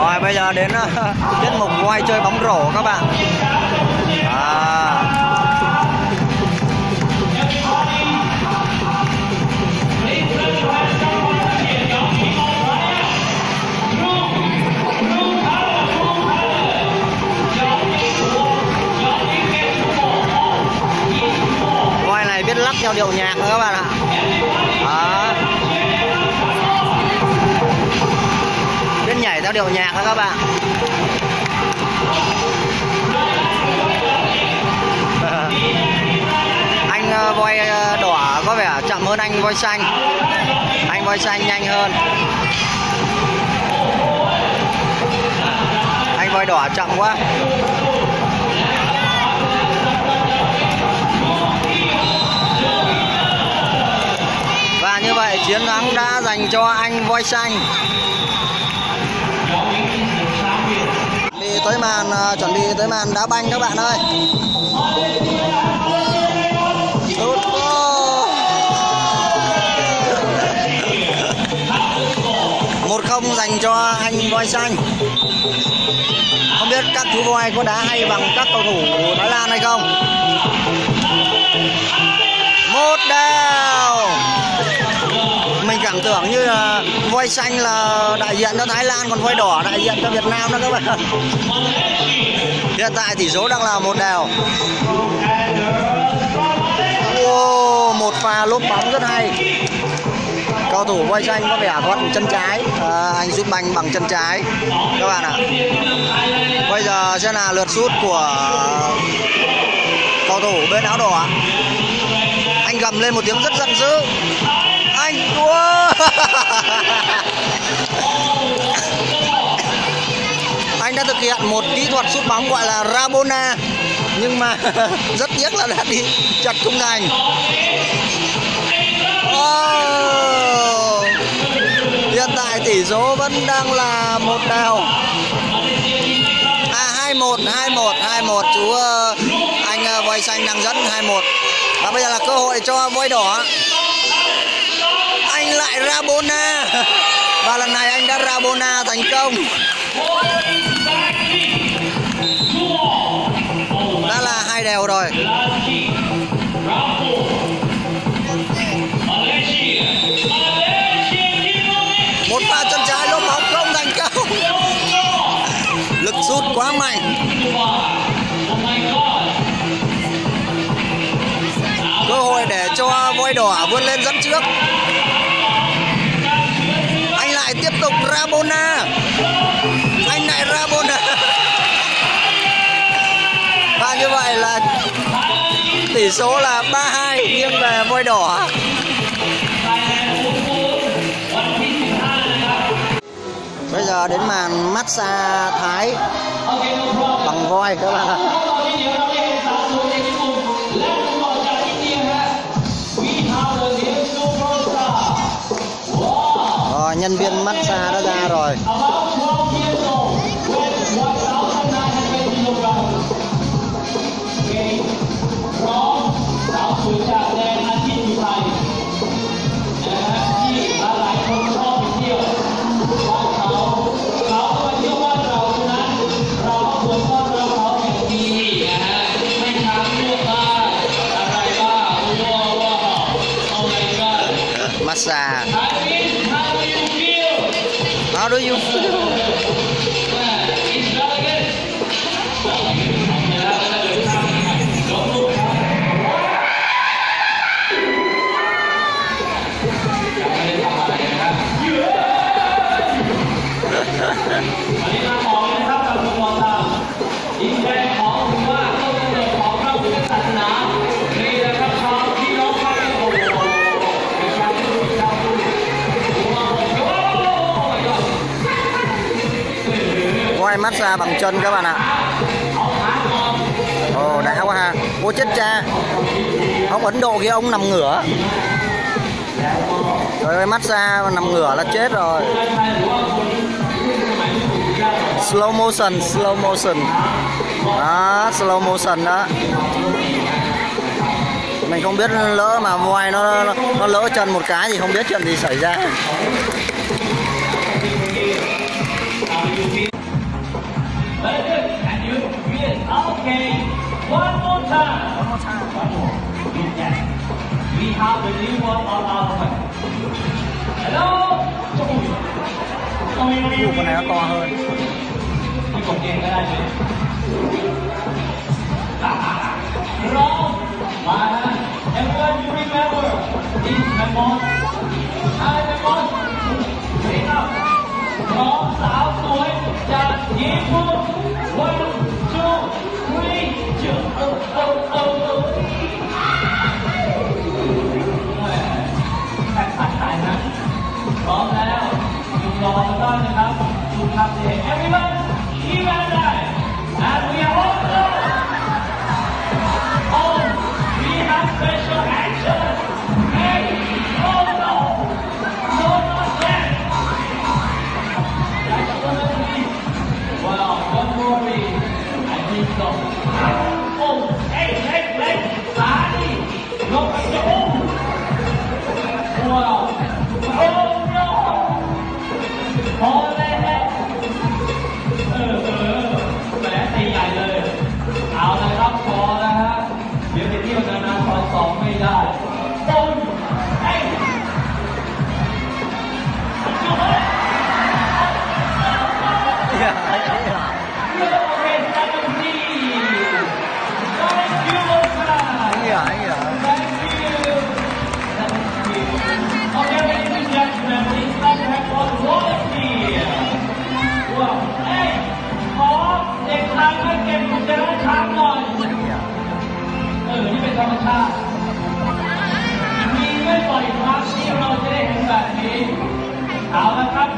Rồi, bây giờ đến ờ, tiết mục quay chơi bóng rổ các bạn à. Quay này biết lắc theo điệu nhạc nữa các bạn ạ theo điệu nhạc đó các bạn. Anh ờ, voi ờ, đỏ có vẻ chậm hơn anh voi xanh. Anh voi xanh nhanh hơn. Anh voi đỏ chậm quá. Và như vậy, chiến thắng đã dành cho anh voi xanh. Tới màn à, chuẩn bị tới màn đá banh các bạn ơi. Một không dành cho anh voi xanh. Không biết các chú voi có đá hay bằng các cầu thủ Thái Lan hay không? Một đều cảm tưởng như là voi xanh là đại diện cho Thái Lan còn voi đỏ đại diện cho Việt Nam đó các bạn. Hiện tại tỷ số đang là một đều. Wow, một pha lốp bóng rất hay. Cầu thủ voi xanh có vẻ thuận chân trái à, anh sút banh bằng chân trái. Các bạn ạ. Bây giờ sẽ là lượt sút của cầu thủ bên áo đỏ. Anh gầm lên một tiếng rất giận dữ wow. anh đã thực hiện một kỹ thuật sút bóng gọi là Rabona nhưng mà rất tiếc là đã đi chặt không thành oh. hiện tại tỷ số vẫn đang là một đều à hai một hai một hai một. Chú uh, anh uh, voi xanh đang dẫn hai một. Và bây giờ là cơ hội cho voi đỏ lại Rabona và lần này anh đã Rabona thành công. Đã là hai đều rồi. Một pha chân trái lốp bóng không thành công. Lực sút quá mạnh. Cơ hội để cho voi đỏ vươn lên dẫn trước. Rabona. Anh lại Rabona. Và như vậy là tỷ số là 3-2 nghiêng về voi đỏ. Bây giờ đến màn massage thái. Bằng voi các bạn ạ. Rồi, nhân viên massage đã ra rồi massage 好有福哟。Massage bằng chân các bạn ạ. Ồ, đã quá ha. Ô chết cha. Ông ấn độ kia ông nằm ngửa. Trời ơi massage nằm ngửa là chết rồi. Slow motion slow motion. Đó, slow motion đó. Mình không biết lỡ mà voi nó nó lỡ chân một cái thì không biết chuyện gì xảy ra. have a new one on our side. Hello. อยู่คนไหนก็กอเฮิร์นที่กดเองก็ได้ใช่ร้องมาฮะ everyone you remember is the most I the most Everybody ให้เก่งกุญแจให้างหน่อยเออ นี่เป็นธรรมชาติ มีไม่ปล่อยครั้งที่เราจะได้เห็นแบบนี้ เอาละครับ